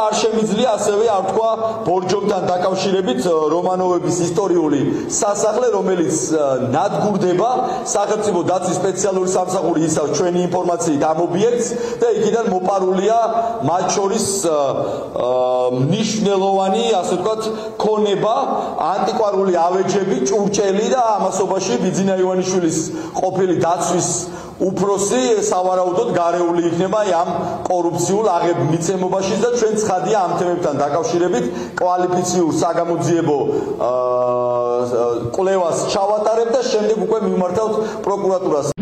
არ შემიძლია ასევე არ თქვა ბორჯომთან დაკავშირებით რომანოვების ისტორიული სასახლე რომელიც ნადგურდება. სახელმწიფო დაცვის სპეციალური სამსახური ისევ ჩვენი ინფორმაციით ამ ობიექტს და იქიდან მოპარულია მათ შორის ნიშნელოვანი ასე ვთქვათ ქონება ანტიკვარული ავეჯები ჭურჭელი და ამასობაში ბიძინა ივანიშვილის ყოფილი დაცვის უფროსი სავარაუდოდ გარეული იქნება ამ კორუფციულ აღებ მიცემობაში და ჩვენ ცხადია ამ თემებთან დაკავშირებით კვალიფიციურ საგამოძიებო კვლევას ჩავატარებ და შემდეგ უკვე მიმართავთ პროკურატურას